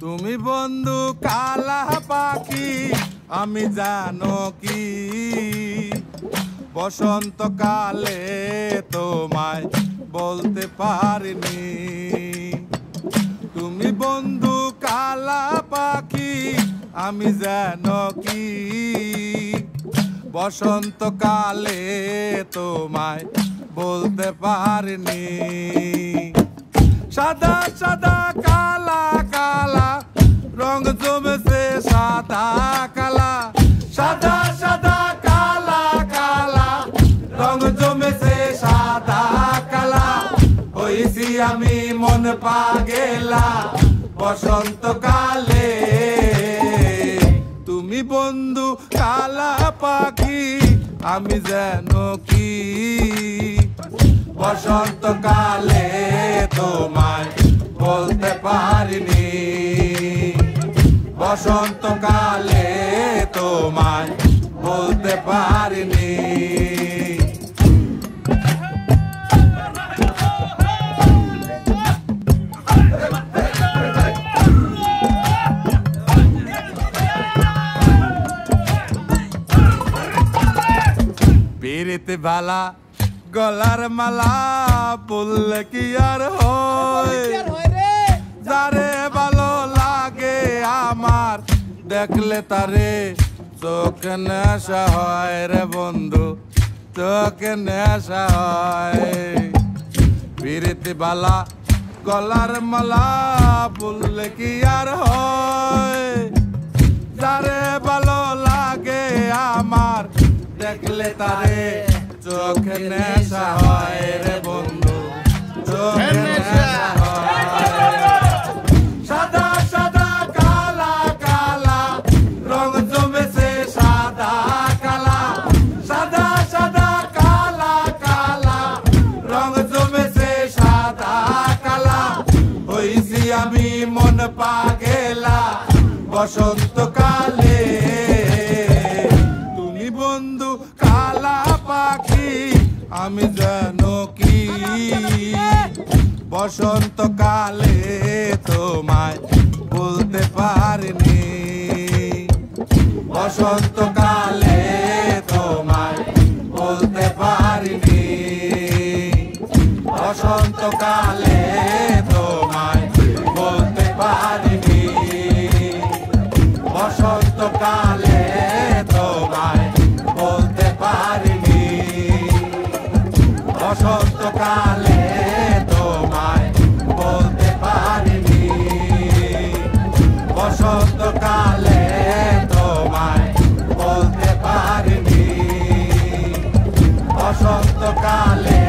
তুমি বন্ধু কালা পাখি আমি জানো কি? বসন্তকালে তোমায় বলতে পারিনি। আমি জানো কি? বসন্তকালে তোমায় বলতে পারিনি। সাদা সাদা, কালা কালা, রং জমেছে সাদা, কালা। সাদা সাদা, কালা কালা, রং জমেছে সাদা, কালা। হইছি আমি মন পাগেলা, বসন্তকালে আমি যেন কি? বসন্তকালে তোমায় বলতে পারিনি। বসন্তকালে তোমায় বলতে পারিনি। পিরিতে বালা গলার মালা বললে কি আর হয় যারে ভালো লাগে আমার দেখলে তারে চোখ নেশা হয় রে বন্ধু চোখ নেশা হয়। পিরিতে বালা গলার মালা বললে কি আর হয়? যারে তারে চোখে নেশা হয় রে বন্ধু চোখে নেশা। সাদা সাদা কালা কালা রং জমেছে সাদা কালা। সাদা সাদা কালা কালা রং জমেছে সাদা কালা। হইছি আমি মন পাগেলা বসন্তকালে বসন্তকালে তোমায় বলতে পারিনি। বসন্তকালে তোমায় বলতে পারিনি। বসন্তকালে তোমায় বলতে পারিনি। বসন্তকালে তোমায় বলতে পারিনি। বসন্তকালে অসন্তকালে